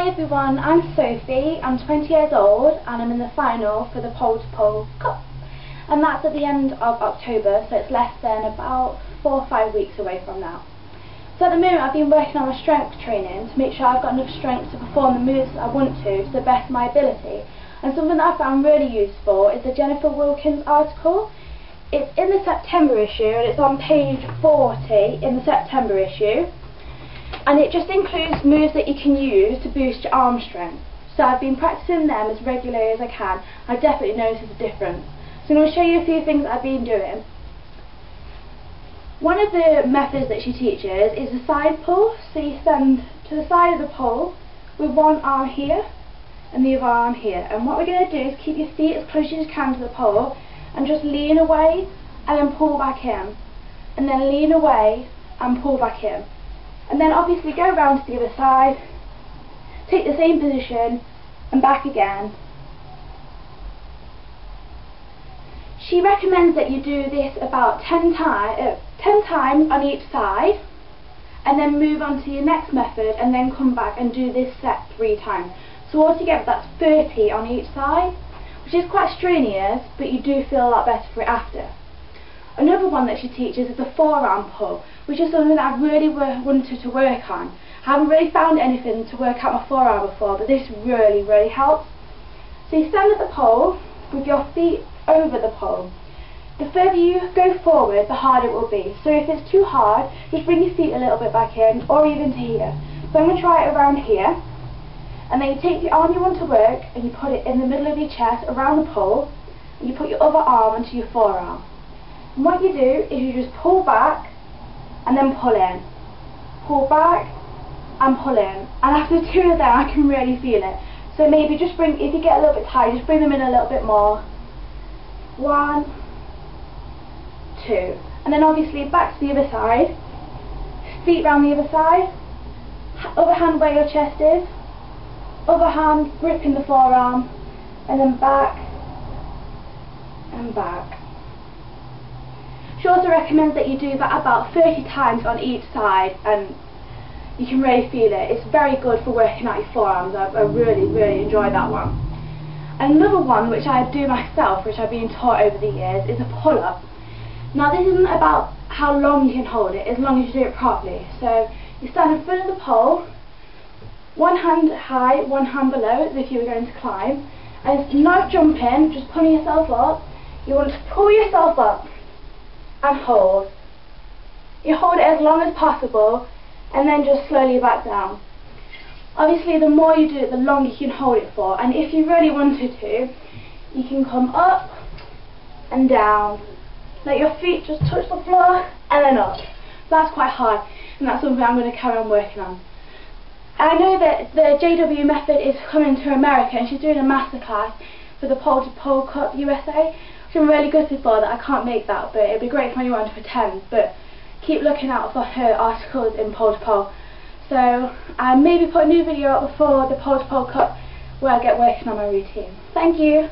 Hi everyone, I'm Sophie, I'm 20 years old and I'm in the final for the Pole to Pole Cup. And that's at the end of October so it's less than about 4 or 5 weeks away from now. So at the moment I've been working on my strength training to make sure I've got enough strength to perform the moves I want to to the best of my ability. And something that I found really useful is the Jennifer Wilkins article. It's in the September issue and it's on page 40 in the September issue and it just includes moves that you can use to boost your arm strength. So I've been practicing them as regularly as I can. I definitely noticed a difference. So I'm going to show you a few things I've been doing. One of the methods that she teaches is a side pull. So you stand to the side of the pole with one arm here and the other arm here. And what we're going to do is keep your feet as close as you can to the pole and just lean away and then pull back in. And then lean away and pull back in and then obviously go around to the other side take the same position and back again. She recommends that you do this about 10, time, uh, 10 times on each side and then move on to your next method and then come back and do this set three times. So altogether that's 30 on each side which is quite strenuous but you do feel a lot better for it after Another one that she teaches is the forearm pull, which is something that I've really wanted to work on. I haven't really found anything to work out my forearm before, but this really, really helps. So you stand at the pole with your feet over the pole. The further you go forward, the harder it will be. So if it's too hard, just bring your feet a little bit back in, or even to here. So I'm going to try it around here. And then you take the arm you want to work, and you put it in the middle of your chest, around the pole, and you put your other arm onto your forearm. And what you do is you just pull back and then pull in. Pull back and pull in. And after two of them I can really feel it. So maybe just bring, if you get a little bit tired, just bring them in a little bit more. One, two. And then obviously back to the other side. Feet round the other side. Other hand where your chest is. Other hand gripping the forearm. And then back and back. She also recommends that you do that about 30 times on each side and you can really feel it. It's very good for working out your forearms. I, I really, really enjoy that one. Another one which I do myself, which I've been taught over the years, is a pull-up. Now this isn't about how long you can hold it, as long as you do it properly. So you stand in front of the pole, one hand high, one hand below, as if you were going to climb. And it's not jumping, just pulling yourself up. You want to pull yourself up and hold. You hold it as long as possible and then just slowly back down. Obviously the more you do it the longer you can hold it for and if you really wanted to you can come up and down. Let your feet just touch the floor and then up. That's quite hard and that's something I'm going to carry on working on. I know that the JW method is coming to America and she's doing a masterclass for the Pole to Pole Cup USA I'm really gutted for that I can't make that, but it'd be great for anyone to attend. But keep looking out for her articles in Pole to. So I maybe put a new video up before the Pole to Cup where I get working on my routine. Thank you.